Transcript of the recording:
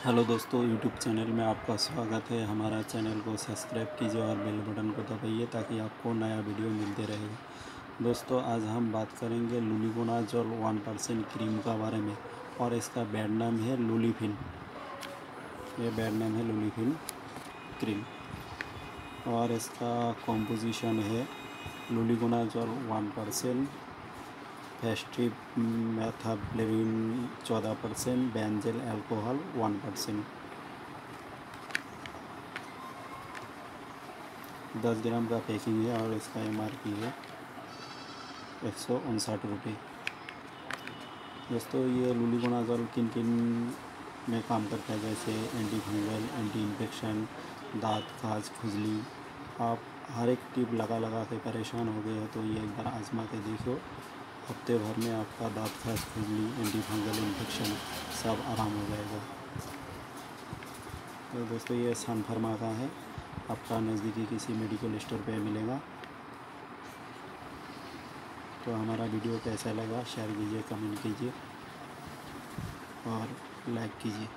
Hello दोस्तों YouTube channel में आपका स्वागत है। हमारा चैनल को सब्सक्राइब कीजिए और बेल बटन को दबाइए ताकि आपको नया वीडियो मिलते रहेगा दोस्तों, आज हम बात करेंगे लूलीगोनाजोल वन परसेंट क्रीम का बारे में और इसका बैड नाम है लूलीफिन। ये बैड नाम है लूलीफिन क्रीम और इसका कॉम्पोजिशन है लूलीगोनाजोल वन परसेंट। फेस्टिव मेथाब्लेविन चौदह percent, benzyl alcohol one percent. दस ग्राम का पैकिंग है और इसका एम आर पी है एक सौ उनसठ रुपये। दोस्तों, ये लूलीगोनाजोल किन किन में काम करता है? जैसे एंटी फंगल एंटी इन्फेक्शन दांत खाज खुजली। आप हर एक टिप लगा लगा के परेशान हो गए हो तो ये एक बार आजमा के देखो हफ़्ते भर में आपका दांत खास खुजली एंटी फंगल इन्फेक्शन, सब आराम हो जाएगा। तो दोस्तों, ये सन फरमा का है। आपका नज़दीकी किसी मेडिकल स्टोर पे मिलेगा। तो हमारा वीडियो कैसा लगा शेयर कीजिए कमेंट कीजिए और लाइक कीजिए।